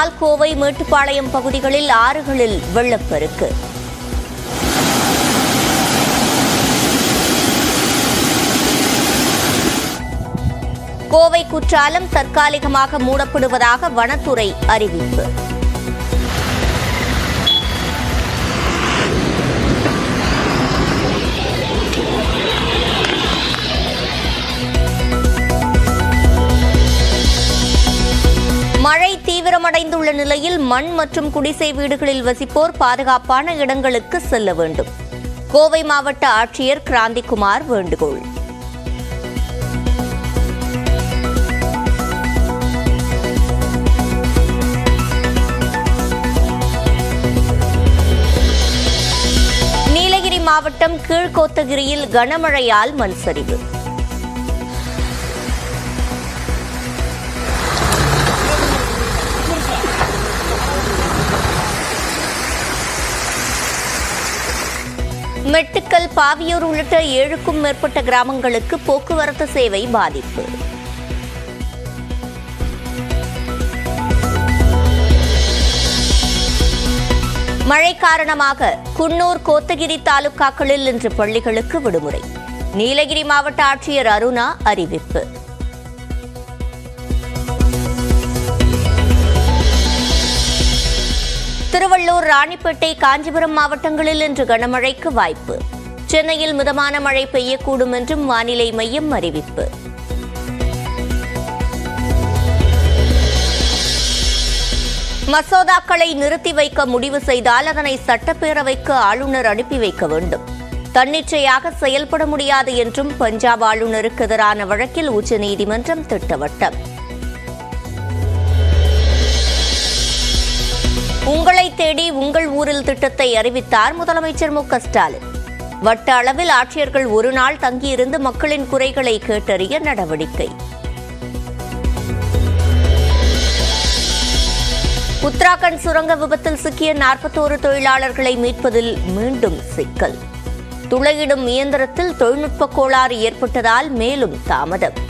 மழையால் கோவை மேட்டுப்பாளையம் பகுதிகளில் ஆறுகளில் வெள்ளப்பெருக்கு. கோவை குற்றாலம் தற்காலிகமாக மூடப்படுவதாக வனத்துறை அறிவிப்பு. தீவிரமடைந்துள்ள நிலையில் மண் மற்றும் குடிசை வீடுகளில் வசிப்போர் பாதுகாப்பான இடங்களுக்கு செல்ல வேண்டும். கோவை மாவட்ட ஆட்சியர் கிராந்திகுமார் வேண்டுகோள். நீலகிரி மாவட்டம் கீழ்கோத்தகிரியில் கனமழையால் மண் சரிவு மெட்டுக்கல் பாவியூர் உள்ளிட்ட ஏழுக்கும் மேற்பட்ட கிராமங்களுக்கு போக்குவரத்து சேவை பாதிப்பு. மழை காரணமாக குன்னூர் கோத்தகிரி தாலுகாக்களில் இன்று பள்ளிகளுக்கு விடுமுறை. நீலகிரி மாவட்ட ஆட்சியர் அருணா அறிவிப்பு. திருவள்ளூர் ராணிப்பேட்டை காஞ்சிபுரம் மாவட்டங்களில் இன்று கனமழைக்கு வாய்ப்பு. சென்னையில் மிதமான மழை பெய்யக்கூடும் என்றும் வானிலை மையம் அறிவிப்பு. மசோதாக்களை நிறுத்தி வைக்க முடிவு செய்தால் அதனை சட்டப்பேரவைக்கு ஆளுநர் அனுப்பி வைக்க வேண்டும். தன்னிச்சையாக செயல்பட முடியாது என்றும் பஞ்சாப் ஆளுநருக்கு எதிரான வழக்கில் உச்சநீதிமன்றம் திட்டவட்டம். ஊரில் திட்டத்தை அறிவித்தார் முதலமைச்சர் மு க ஸ்டாலின். வட்ட அளவில் ஆட்சியர்கள் ஒரு நாள் தங்கியிருந்து மக்களின் குறைகளை கேட்டறிய நடவடிக்கை. உத்தராகண்ட் சுரங்க விபத்தில் சிக்கிய நாற்பத்தோரு தொழிலாளர்களை மீட்பதில் மீண்டும் சிக்கல். துளையிடும் இயந்திரத்தில் தொழில்நுட்ப கோளாறு ஏற்பட்டதால் மேலும் தாமதம்.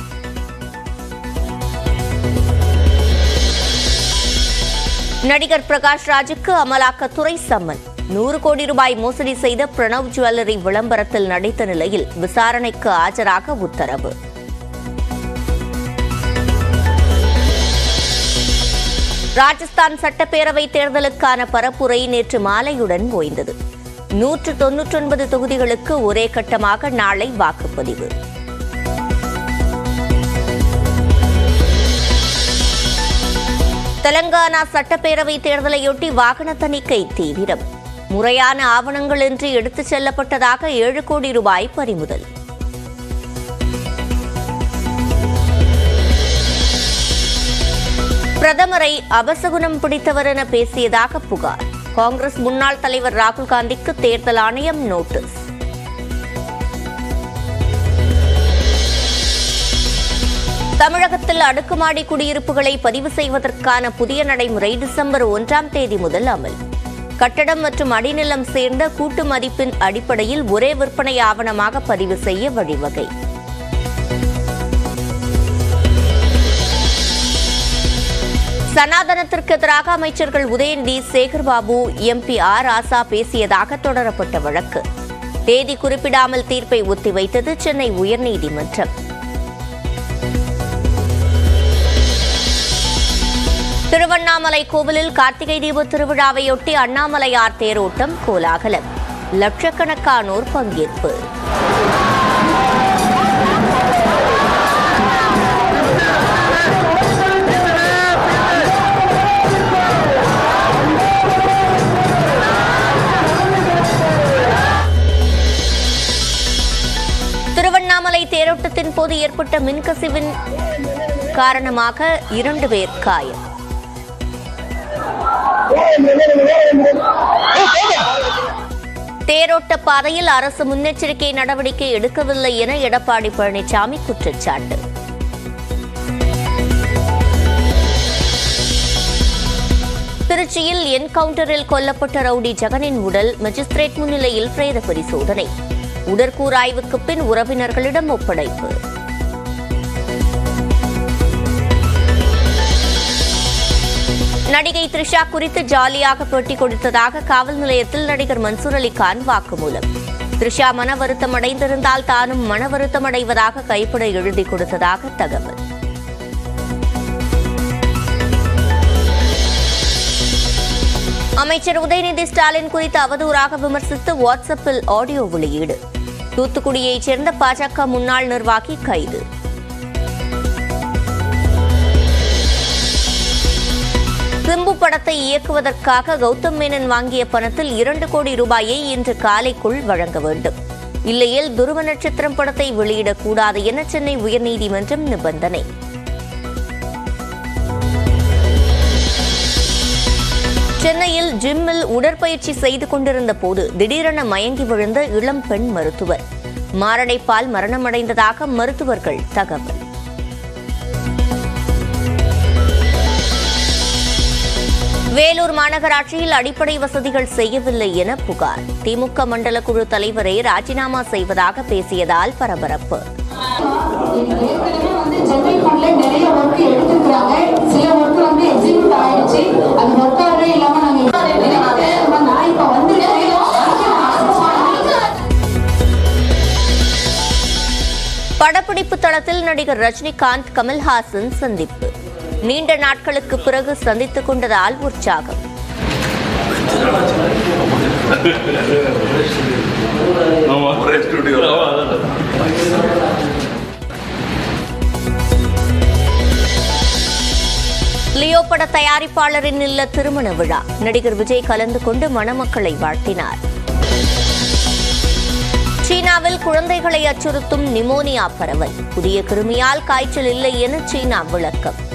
நடிகர் பிரகாஷ் ராஜுக்கு அமலாக்கத்துறை சம்மன். நூறு கோடி ரூபாய் மோசடி செய்த பிரணவ் ஜுவல்லரி விளம்பரத்தில் நடித்த நிலையில் விசாரணைக்கு ஆஜராக உத்தரவு. ராஜஸ்தான் சட்டப்பேரவை தேர்தலுக்கான பரப்புரை நேற்று மாலையுடன் ஓய்ந்தது. நூற்று தொன்னூற்றொன்பது தொகுதிகளுக்கு ஒரே கட்டமாக நாளை வாக்குப்பதிவு. தெலங்கானா சட்டப்பேரவை தேர்தலையொட்டி வாகன தணிக்கை தீவிரம். முறையான ஆவணங்களின்றி எடுத்துச் செல்லப்பட்டதாக ஏழு கோடி ரூபாய் பறிமுதல். பிரதமரை அபசகுனம் பிடித்தவர் என பேசியதாக புகார். காங்கிரஸ் முன்னாள் தலைவர் ராகுல் காந்திக்கு தேர்தல் ஆணையம் நோட்டீஸ். தமிழகத்தில் அடுக்குமாடி குடியிருப்புகளை பதிவு செய்வதற்கான புதிய நடைமுறை டிசம்பர் ஒன்றாம் தேதி முதல் அமல். கட்டடம் மற்றும் அடிநிலம் சேர்ந்த கூட்டு மதிப்பின் அடிப்படையில் ஒரே விற்பனை ஆவணமாக பதிவு செய்ய வழிவகை. சனாதனத்திற்கு எதிராக அமைச்சர்கள் உதயநிதி சேகர்பாபு எம்பி ஆர். ராசா பேசியதாக தொடரப்பட்ட வழக்கு. தேதி குறிப்பிடாமல் தீர்ப்பை ஒத்திவைத்தது சென்னை உயர்நீதிமன்றம். திருவண்ணாமலை கோவிலில் கார்த்திகை தீப திருவிழாவையொட்டி அண்ணாமலையார் தேரோட்டம் கோலாகலம். லட்சக்கணக்கானோர் பங்கேற்பு. திருவண்ணாமலை தேரோட்டத்தின் போது ஏற்பட்ட மின்கசிவின் காரணமாக இரண்டு பேர் காயம். தேரோட்ட பாதையில் அரசு முன்னெச்சரிக்கை நடவடிக்கை எடுக்கவில்லை என எடப்பாடி பழனிசாமி குற்றச்சாட்டு. திருச்சியில் என்கவுண்டரில் கொல்லப்பட்ட ரவுடி ஜெகனின் உடல் மெஜிஸ்திரேட் முன்னிலையில் பிரேத பரிசோதனை. உடற்கூறாய்வுக்கு பின் உறவினர்களிடம் ஒப்படைப்பு. நடிகை த்ரிஷா குறித்து ஜாலியாக பேட்டி கொடுத்ததாக காவல் நிலையத்தில் நடிகர் மன்சூர் அலி கான் வாக்குமூலம். த்ரிஷா மன வருத்தம் அடைந்திருந்தால் தானும் மன வருத்தம் அடைவதாக கைப்பட எழுதி கொடுத்ததாக தகவல். அமைச்சர் உதயநிதி ஸ்டாலின் குறித்து அவதூறாக விமர்சித்து வாட்ஸ்அப்பில் ஆடியோ வெளியீடு. தூத்துக்குடியைச் சேர்ந்த பாஜக முன்னாள் நிர்வாகி கைது. படத்தை இயக்குவதற்காக கௌதம் மேனன் வாங்கிய பணத்தில் இரண்டு கோடி ரூபாயை இன்று காலைக்குள் வழங்க வேண்டும். இல்லையில் துருவ நட்சத்திரம் படத்தை வெளியிடக்கூடாது என சென்னை உயர்நீதிமன்றம் நிபந்தனை. சென்னையில் ஜிம்மில் உடற்பயிற்சி செய்து கொண்டிருந்த போது திடீரென மயங்கி விழுந்த இளம் பெண் மருத்துவர். மாரடைப்பால் மரணமடைந்ததாக மருத்துவர்கள் தகவல். வேலூர் மாநகராட்சியில் அடிப்படை வசதிகள் செய்யவில்லை என புகார். திமுக மண்டல குழு தலைவரை ராஜினாமா செய்வதாக பேசியதால் பரபரப்பு. படப்பிடிப்பு தளத்தில் நடிகர் ரஜினிகாந்த் கமல்ஹாசன் சந்திப்பு. நீண்ட நாட்களுக்கு பிறகு சந்தித்துக் கொண்டதால் உற்சாகம். லியோ பட தயாரிப்பாளரின் இல்ல திருமண விழா. நடிகர் விஜய் கலந்து கொண்டு மணமக்களை வாழ்த்தினார். சீனாவில் குழந்தைகளை அச்சுறுத்தும் நிமோனியா பரவல். புதிய கிருமியால் காய்ச்சல் இல்லை என சீனா விளக்கம்.